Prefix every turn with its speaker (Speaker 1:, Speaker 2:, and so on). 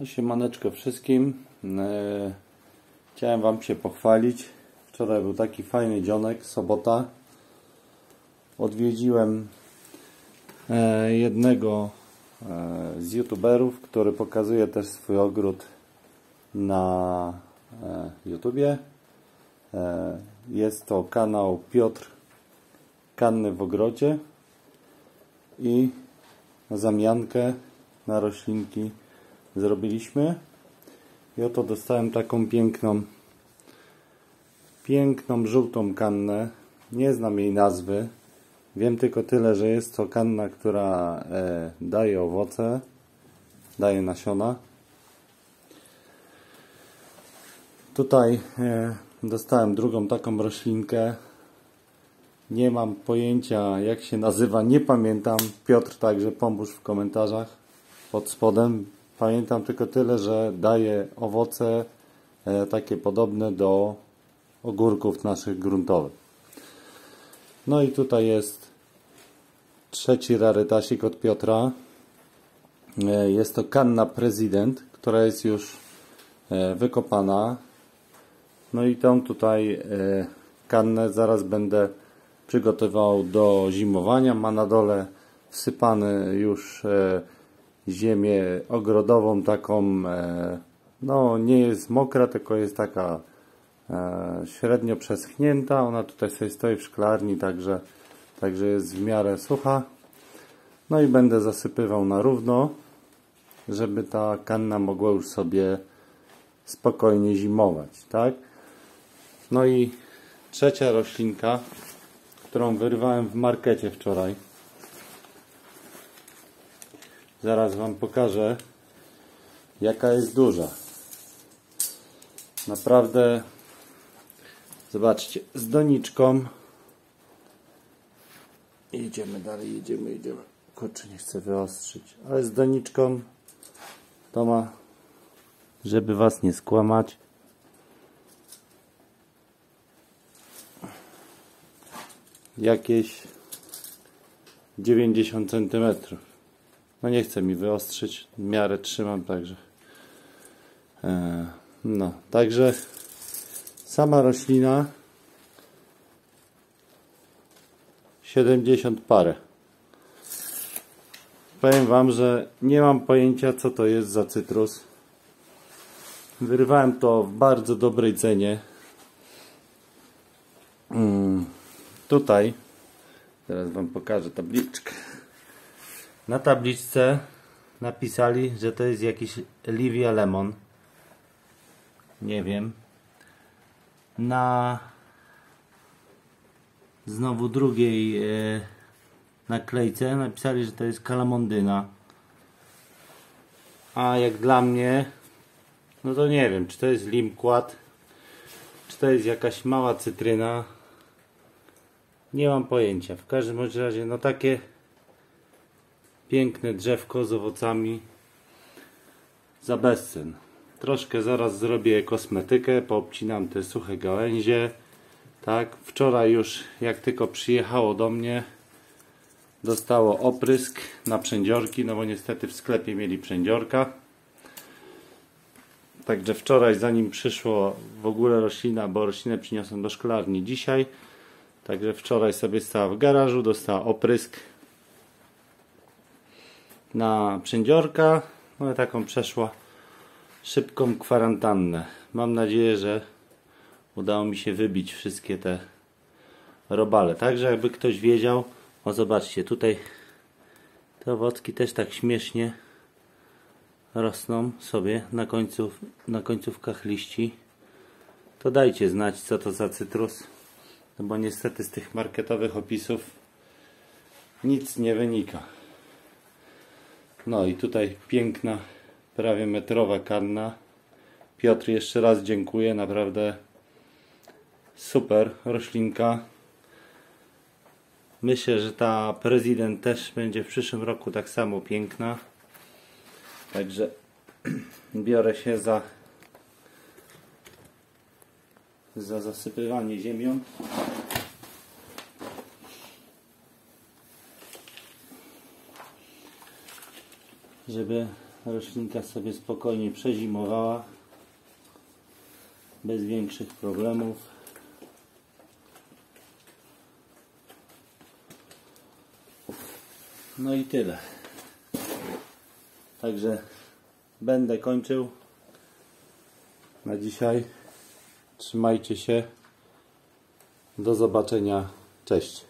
Speaker 1: No, Siemaneczko wszystkim. E, Chciałem Wam się pochwalić. Wczoraj był taki fajny dzionek, sobota. Odwiedziłem e, jednego e, z youtuberów, który pokazuje też swój ogród na YouTubie. Jest to kanał Piotr Kanny w ogrodzie i zamiankę na roślinki zrobiliśmy. I oto dostałem taką piękną, piękną żółtą kannę. Nie znam jej nazwy. Wiem tylko tyle, że jest to kanna, która e, daje owoce, daje nasiona. Tutaj e, dostałem drugą taką roślinkę. Nie mam pojęcia jak się nazywa, nie pamiętam. Piotr także pomóż w komentarzach pod spodem. Pamiętam tylko tyle, że daje owoce e, takie podobne do ogórków naszych gruntowych. No i tutaj jest trzeci rarytasik od Piotra. E, Jest to kanna prezydent, która jest już e, wykopana. No i tą tutaj kannę zaraz będę przygotował do zimowania. Ma na dole wsypany już ziemię ogrodową taką, e, no nie jest mokra, tylko jest taka e, średnio przeschnięta. Ona tutaj sobie stoi w szklarni, także, także jest w miarę sucha. No i będę zasypywał na równo, żeby ta kanna mogła już sobie spokojnie zimować, tak? No i trzecia roślinka, którą wyrwałem w markecie wczoraj. Zaraz Wam pokażę, jaka jest duża. Naprawdę, zobaczcie, z doniczką. Jedziemy dalej, jedziemy, jedziemy. Kurczę, nie chcę wyostrzyć, ale z doniczką to ma, żeby Was nie skłamać. Jakieś 90 centymetrów. No nie chcę mi wyostrzyć, miarę trzymam, także. E, no, także sama roślina 70 parę. Powiem Wam, że nie mam pojęcia co to jest za cytrus. Wyrwałem to w bardzo dobrej cenie. Mm, tutaj, teraz Wam pokażę tabliczkę. Na tabliczce napisali, że to jest jakiś Livia Lemon. Nie wiem. Na znowu drugiej e, naklejce napisali, że to jest kalamondyna. A jak dla mnie, no to nie wiem, czy to jest limkład, czy to jest jakaś mała cytryna. Nie mam pojęcia. W każdym razie, no takie piękne drzewko z owocami za bezcen. Troszkę zaraz zrobię kosmetykę, poobcinam te suche gałęzie. Tak, wczoraj już jak tylko przyjechało do mnie dostało oprysk na przędziorki, no bo niestety w sklepie mieli przędziorka. Także wczoraj zanim przyszło w ogóle roślina, bo roślinę przyniosłem do szklarni dzisiaj. Także wczoraj sobie stała w garażu, dostała oprysk na przędziorka. No i taką przeszła szybką kwarantannę. Mam nadzieję, że udało mi się wybić wszystkie te robale. Także jakby ktoś wiedział, o zobaczcie, tutaj te owocki też tak śmiesznie rosną sobie na, końców, na końcówkach liści. To dajcie znać, co to za cytrus. No bo niestety z tych marketowych opisów nic nie wynika. No i tutaj piękna, prawie metrowa kanna. Piotr, jeszcze raz dziękuję, naprawdę super roślinka. Myślę, że ta prezydent też będzie w przyszłym roku tak samo piękna. Także biorę się za za zasypywanie ziemią. Żeby roślinka sobie spokojnie przezimowała bez większych problemów. No i tyle. Także będę kończył na dzisiaj. Trzymajcie się. Do zobaczenia. Cześć.